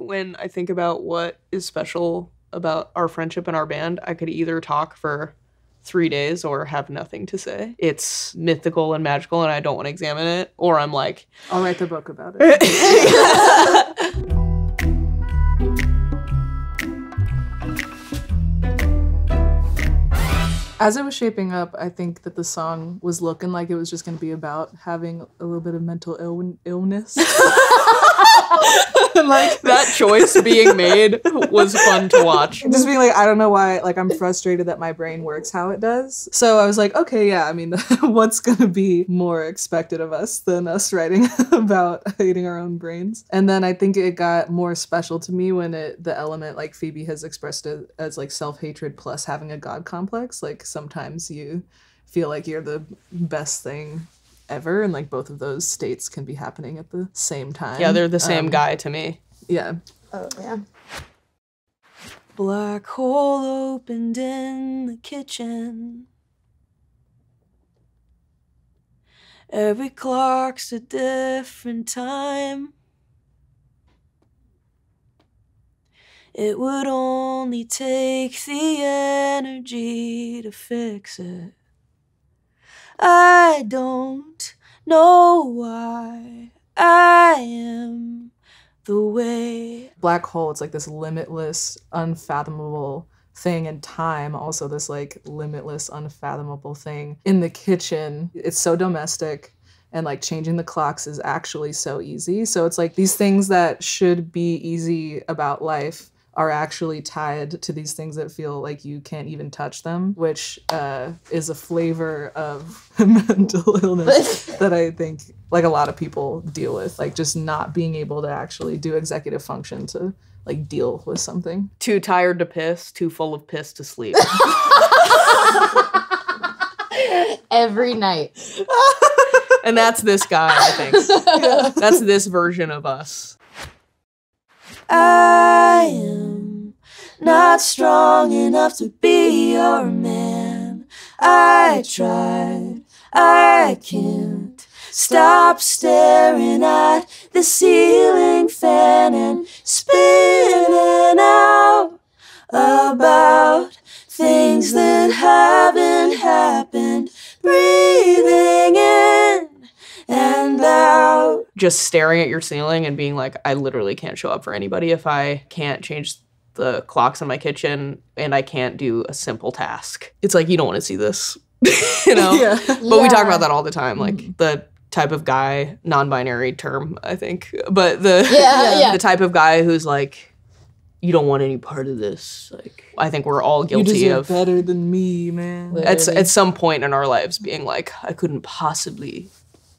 when I think about what is special about our friendship and our band, I could either talk for three days or have nothing to say. It's mythical and magical, and I don't want to examine it, or I'm like, I'll write the book about it. As it was shaping up, I think that the song was looking like it was just going to be about having a little bit of mental Ill- illness. like that choice being made was fun to watch. just being like, I don't know why, like, I'm frustrated that my brain works how it does. So I was like, okay, yeah, I mean, what's gonna be more expected of us than us writing about hating our own brains? And then I think it got more special to me when it, the element, like Phoebe has expressed it as like self hatred plus having a God complex. Like, sometimes you feel like you're the best thing ever and like both of those states can be happening at the same time Yeah, they're the same Um, guy to me. yeah Oh yeah. Black hole opened in the kitchen. Every clock's a different time. It would only take the energy to fix it. I don't know why I am the way. Black hole it's like this limitless unfathomable thing in time also this like limitless unfathomable thing in the kitchen. It's so domestic and like changing the clocks is actually so easy. So it's like these things that should be easy about life are actually tied to these things that feel like you can't even touch them which uh, is a flavor of mental illness that i think like a lot of people deal with like just not being able to actually do executive function to like deal with something too tired to piss, too full of piss to sleep. Every night. and that's this guy, I think. That's this version of us. I am not strong enough to be your man. I tried, I can't stop staring at the ceiling fan and spinning out about things that haven't happened. Breathing in. Just staring at your ceiling and being like, I literally can't show up for anybody if I can't change the clocks in my kitchen and I can't do a simple task. It's like, you don't want to see this, you know? yeah But we talk about that all the time, like mm-hmm. the type of guy, non-binary term, I think. But the Yeah, yeah. the type of guy who's like, you don't want any part of this. Like, I think we're all guilty of better than me man at at some point in our lives being like, I couldn't possibly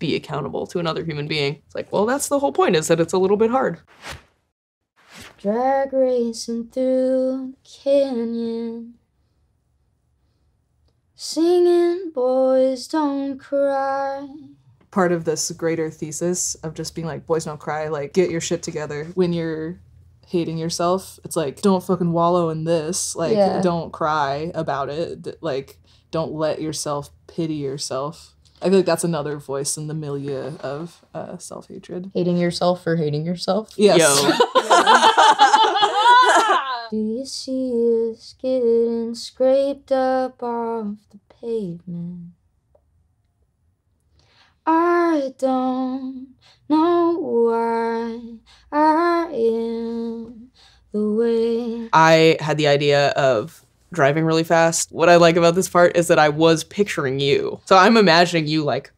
be accountable to another human being. It's like, well, that's the whole point is that it's a little bit hard. Drag racing through the canyon. Singing, boys don't cry. part of this greater thesis of just being like boys don't cry like get your shit together when you're hating yourself it's like don't fucking wallow in this like Yeah. don't cry about it like don't let yourself pity yourself i feel like that's another voice in the milieu of uh, self-hatred Hating yourself for hating yourself. yes Do you see us getting scraped up off the pavement? I don't know why I am the way. I had the idea of driving really fast. What I like about this part is that I was picturing you. So I'm imagining you like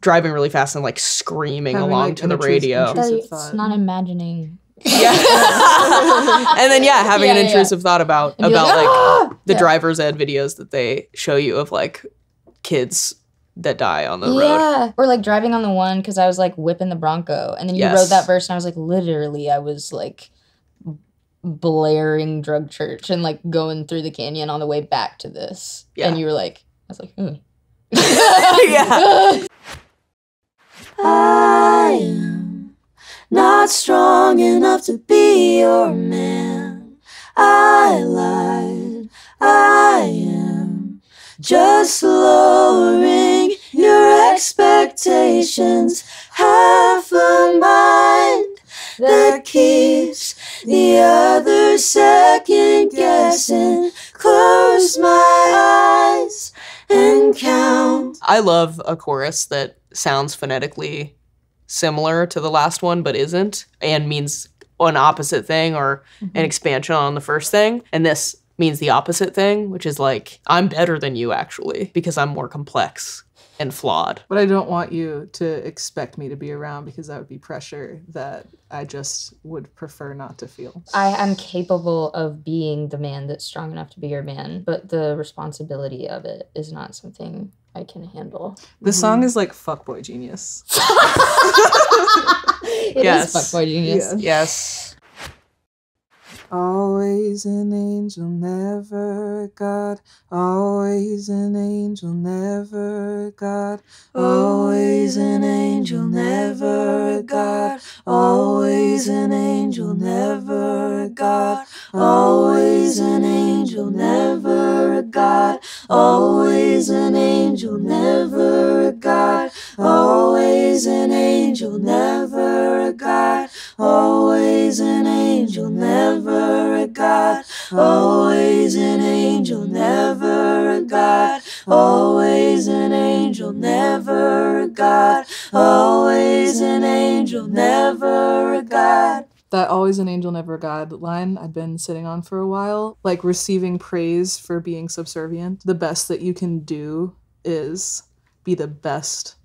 driving really fast and like screaming Having, along like, to the radio. intrusive It's thought. not imagining. Yeah. and then yeah, having Yeah, an yeah, yeah. intrusive thought about And about like, like "Ah!" the Yeah. driver's ed videos that they show you of like kids that die on the road. Yeah, or like driving on the one because I was like whipping the Bronco, and then you Yes. wrote that verse, and I was like, literally, I was like blaring drug church and like going through the canyon on the way back to this, Yeah. and you were like, I was like, hmm. "Ugh." Yeah. I am not strong enough to be your man. I lied. I am just lowering your expectations. Half a mind that keeps never second guessing. Close my eyes and count. I love a chorus that sounds phonetically similar to the last one but isn't and means an opposite thing or an mm-hmm. expansion on the first thing. And this means the opposite thing, which is like, I'm better than you actually because I'm more complex and flawed. But I don't want you to expect me to be around because that would be pressure that I just would prefer not to feel. I am capable of being the man that's strong enough to be your man, but the responsibility of it is not something I can handle. The mm-hmm. song is like fuckboy genius. It is Yes. fuckboy genius. Yeah. Yes. Always an angel, never god. Always an angel, never god. Always an angel, never god. Always an angel, never a god. Always an angel, never a god. Always an angel, never a god. That always an angel, never a god line I've been sitting on for a while. Like receiving praise for being subservient. The best that you can do is be the best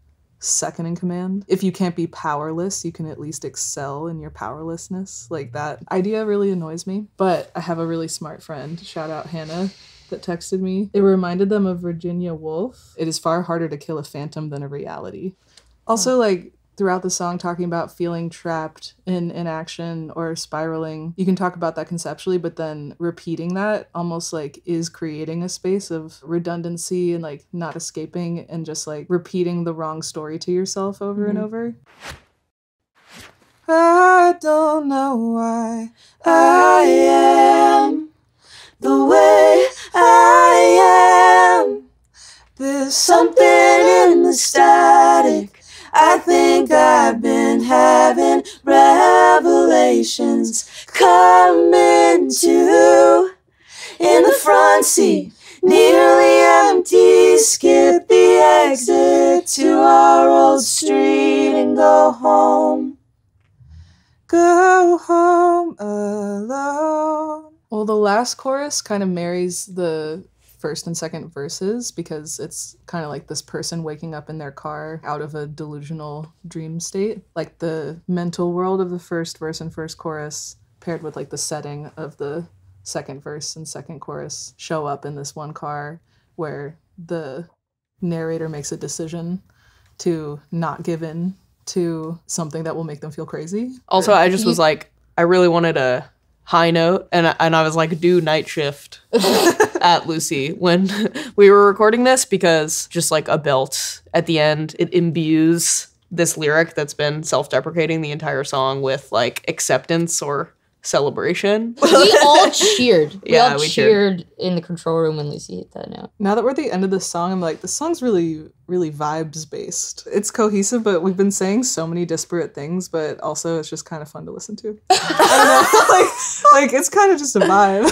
second in command. If you can't be powerless, you can at least excel in your powerlessness. Like that idea really annoys me. But I have a really smart friend, shout out Hannah, that texted me. It reminded them of Virginia Woolf. It is far harder to kill a phantom than a reality. Also, like throughout the song, talking about feeling trapped in inaction or spiraling, you can talk about that conceptually, but then repeating that almost like is creating a space of redundancy and like not escaping and just like repeating the wrong story to yourself over and mm-hmm. over. I don't know why I am the way I am. There's Something in the static. I think I've been having revelations coming to in the front seat. Nearly empty, skip the exit to our old street and go home. go home alone. Well, the last chorus kind of marries the first and second verses because it's kind of like this person waking up in their car out of a delusional dream state. Like the mental world of the first verse and first chorus paired with like the setting of the second verse and second chorus show up in this one car where the narrator makes a decision to not give in to something that will make them feel crazy Also, I just was like, I really wanted a high note, and I, and I was like, do night shift at Lucy when we were recording this because just like a belt at the end, it imbues this lyric that's been self-deprecating the entire song with like acceptance or celebration. We all cheered. We Yeah, all we cheered. cheered. in the control room when Lucy hit that note. now that we're at the end of the song, I'm like, the song's really, really vibes based. It's cohesive, but we've been saying so many disparate things, but also it's just kind of fun to listen to. I don't know, like, like it's kind of just a vibe.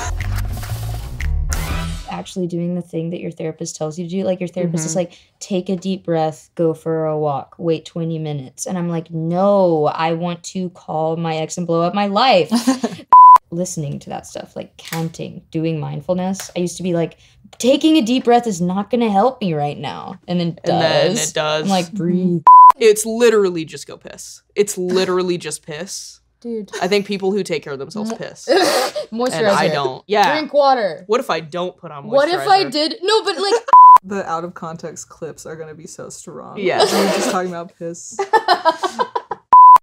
Actually doing the thing that your therapist tells you to do. Like your therapist is mm-hmm. like, take a deep breath, go for a walk, wait 20 minutes. And I'm like, no, I want to call my ex and blow up my life. Listening to that stuff, like counting, doing mindfulness. I used to be like, taking a deep breath is not gonna help me right now. And then it And then does. it does. I'm like, breathe. It's literally just go piss. It's literally just piss. Dude. I think people who take care of themselves piss. Moisturizer. And I don't. Yeah. Drink water. What if I don't put on moisturizer? What if I did? No, but like, The out of context clips are gonna be so strong. Yeah. We're just talking about piss.